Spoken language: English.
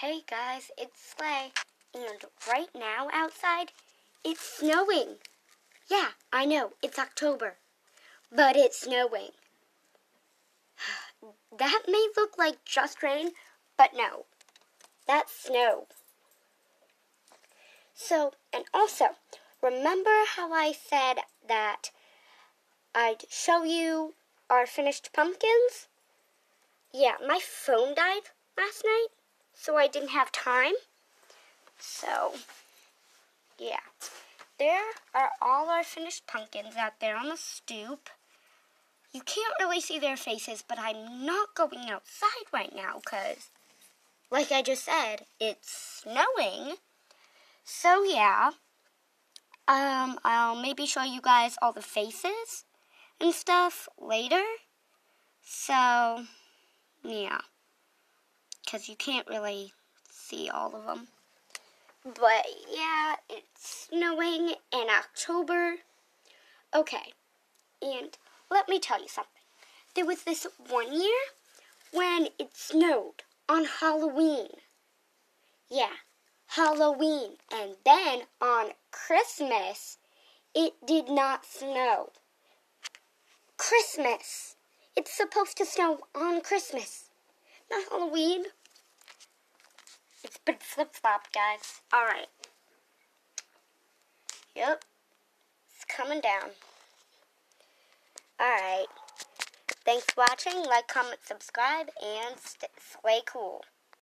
Hey guys, it's Slay, and right now outside, it's snowing. Yeah, I know, it's October, but it's snowing. That may look like just rain, but no, that's snow. So, and also, remember how I said that I'd show you our finished pumpkins? Yeah, my phone died last night, so I didn't have time. So, yeah. There are all our finished pumpkins out there on the stoop. You can't really see their faces, but I'm not going outside right now because, like I just said, it's snowing. So, yeah. Um, I'll maybe show you guys all the faces and stuff later. So, yeah. Because you can't really see all of them. But yeah, it's snowing in October. Okay, and let me tell you something. There was this one year when it snowed on Halloween. Yeah, Halloween. And then on Christmas, it did not snow. Christmas. It's supposed to snow on Christmas, not Halloween. It's flip flop, guys. Alright. Yep. It's coming down. Alright. Thanks for watching. Like, comment, subscribe, and stay cool.